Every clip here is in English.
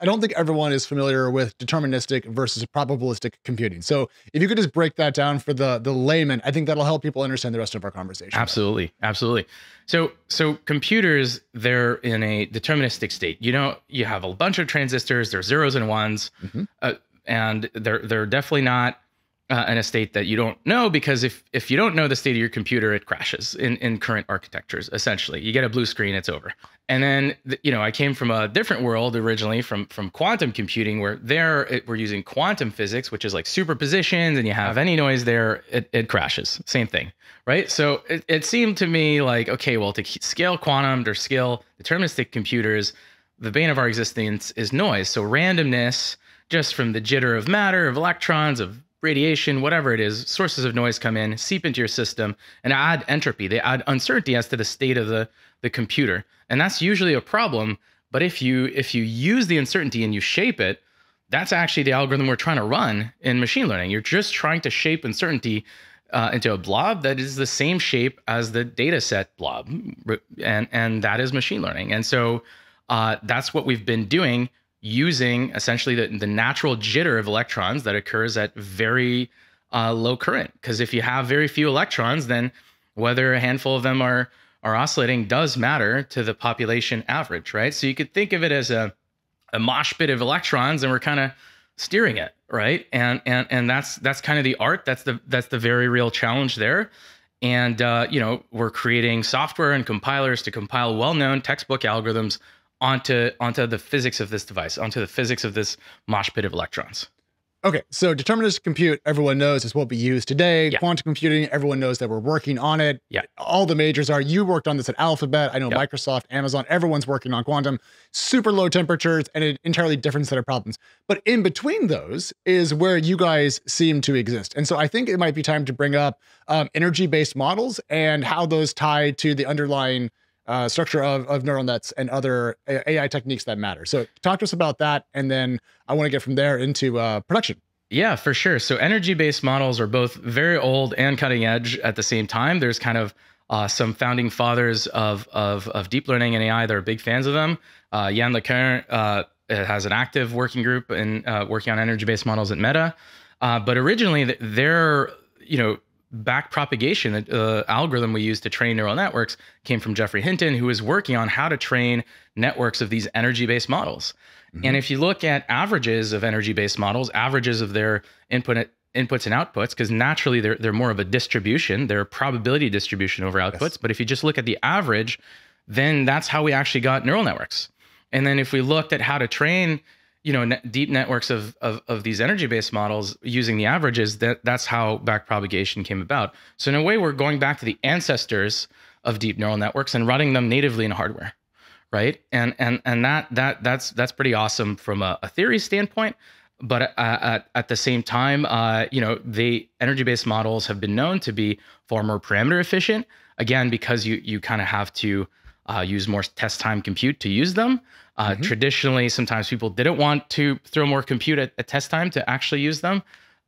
I don't think everyone is familiar with deterministic versus probabilistic computing. So if you could just break that down for the the layman, I think that'll help people understand the rest of our conversation. Absolutely, absolutely. So so computers they're in a deterministic state. You know, you have a bunch of transistors. They're zeros and ones, mm-hmm. uh, and they're they're definitely not uh, in a state that you don't know because if if you don't know the state of your computer, it crashes in in current architectures. Essentially, you get a blue screen, it's over. And then you know, I came from a different world originally from from quantum computing, where there it, we're using quantum physics, which is like superpositions, and you have any noise there, it, it crashes. Same thing, right? So it, it seemed to me like okay, well, to scale quantum or scale deterministic computers, the bane of our existence is noise. So randomness just from the jitter of matter, of electrons, of radiation, whatever it is, sources of noise come in, seep into your system, and add entropy. They add uncertainty as to the state of the, the computer. And that's usually a problem. But if you if you use the uncertainty and you shape it, that's actually the algorithm we're trying to run in machine learning. You're just trying to shape uncertainty uh, into a blob that is the same shape as the data set blob, and and that is machine learning. And so uh, that's what we've been doing using essentially the, the natural jitter of electrons that occurs at very uh, low current. Because if you have very few electrons, then whether a handful of them are are oscillating does matter to the population average, right? So you could think of it as a a mosh pit of electrons, and we're kind of steering it, right? And and and that's that's kind of the art. That's the that's the very real challenge there. And uh, you know, we're creating software and compilers to compile well-known textbook algorithms onto onto the physics of this device, onto the physics of this mosh pit of electrons. Okay, so deterministic compute, everyone knows is what we use today. Yeah. Quantum computing, everyone knows that we're working on it. Yeah. All the majors are. You worked on this at Alphabet. I know yep. Microsoft, Amazon, everyone's working on quantum. Super low temperatures and an entirely different set of problems. But in between those is where you guys seem to exist. And so I think it might be time to bring up um, energy-based models and how those tie to the underlying uh, structure of, of neural nets and other AI techniques that matter. So talk to us about that. And then I want to get from there into uh, production. Yeah, for sure. So energy based models are both very old and cutting edge at the same time. There's kind of uh, some founding fathers of, of, of deep learning and AI that are big fans of them. Uh, Yann LeCun uh, has an active working group and uh, working on energy based models at Meta. Uh, but originally, they're you know back propagation uh, algorithm we use to train neural networks came from Geoffrey Hinton, who is working on how to train networks of these energy based models. Mm-hmm. And if you look at averages of energy based models, averages of their input inputs and outputs, because naturally they're, they're more of a distribution, they're a probability distribution over outputs. Yes. But if you just look at the average, then that's how we actually got neural networks. And then if we looked at how to train you know net, deep networks of, of of these energy based models using the averages that that's how backpropagation came about. So in a way we're going back to the ancestors of deep neural networks and running them natively in hardware right? And and and that that that's that's pretty awesome from a, a theory standpoint but uh, at, at the same time uh, you know the energy based models have been known to be far more parameter efficient again because you you kind of have to uh, use more test time compute to use them uh, mm-hmm. Traditionally, sometimes people didn't want to throw more compute at, at test time to actually use them.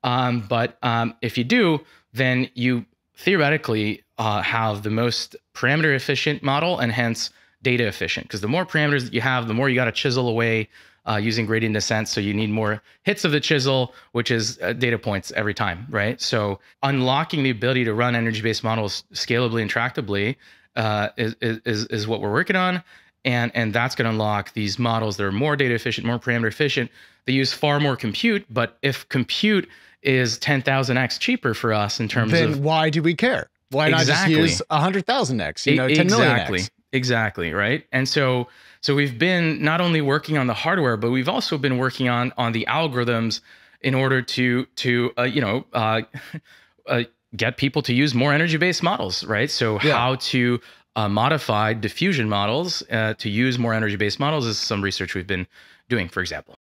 Um, but um, if you do, then you theoretically uh, have the most parameter efficient model and hence data efficient. Because the more parameters that you have, the more you got to chisel away uh, using gradient descent. So you need more hits of the chisel, which is uh, data points every time, right? So unlocking the ability to run energy based models scalably and tractably uh, is, is, is what we're working on and and that's going to unlock these models that are more data efficient, more parameter efficient. They use far more compute, but if compute is 10,000x cheaper for us in terms then of why do we care? Why exactly. not just use 100,000x, you know, 10 exactly. X? Exactly, right? And so so we've been not only working on the hardware, but we've also been working on on the algorithms in order to to uh, you know uh, uh, get people to use more energy based models, right? So yeah. how to uh, modified diffusion models uh, to use more energy based models is some research we've been doing, for example.